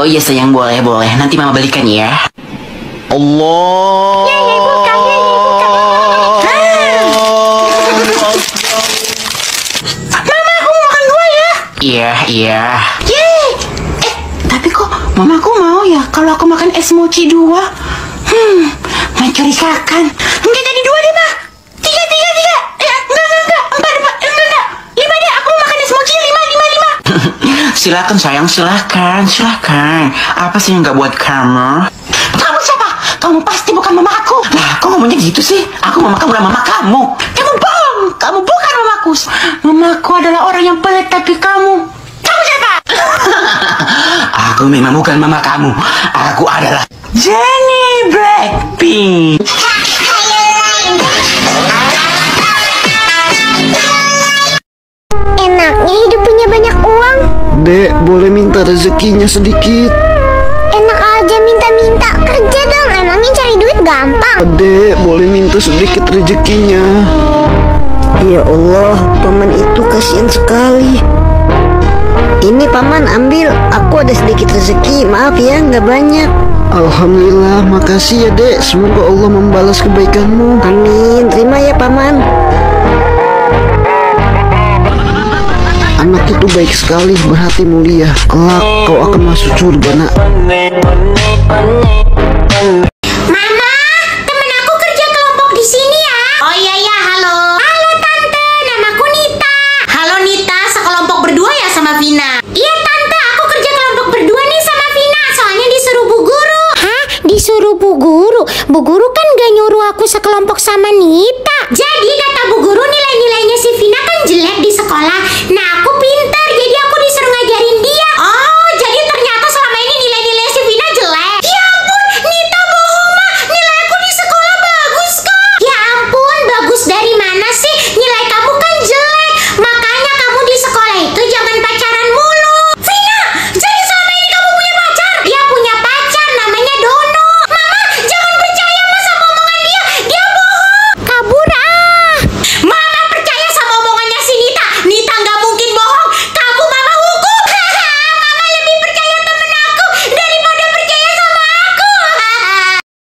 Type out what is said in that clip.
Oh iya sayang boleh boleh. Nanti mama belikan ya. Allah. Mama, aku mau makan dua ya. Iya iya. Yeay. Eh, tapi kok mama aku mau ya kalau aku makan es mochi dua? Hmm, mencurigakan. Enggak jadi dua deh, mah. Silakan sayang silakan silakan. Apa sih yang nggak buat kamu? Kamu siapa? Kamu pasti bukan mama aku. Lah kok ngomongnya gitu sih? Aku mama kamu lah mama kamu. Kamu bohong. Kamu bukan mamaku. Mamaku adalah orang yang pelit tapi kamu. Kamu siapa? Aku memang bukan mama kamu. Aku adalah Jenny Blackpink. Rezekinya sedikit? Enak aja minta-minta. Kerja dong, emangnya cari duit gampang. Dek, boleh minta sedikit rezekinya? Ya Allah, paman itu kasihan sekali. Ini paman ambil, aku ada sedikit rezeki, maaf ya, nggak banyak. Alhamdulillah, makasih ya dek. Semoga Allah membalas kebaikanmu. Amin, terima ya paman. Anak itu baik sekali, berhati mulia. Kelak kau akan masuk surga nak. Mama, temen aku kerja kelompok di sini ya. Oh iya ya, halo. Halo tante, namaku Nita. Halo Nita, sekelompok berdua ya sama Vina. Iya tante, aku kerja kelompok berdua nih sama Vina. Soalnya disuruh bu guru. Hah? Disuruh bu guru? Bu guru kan gak nyuruh aku sekelompok sama Nita.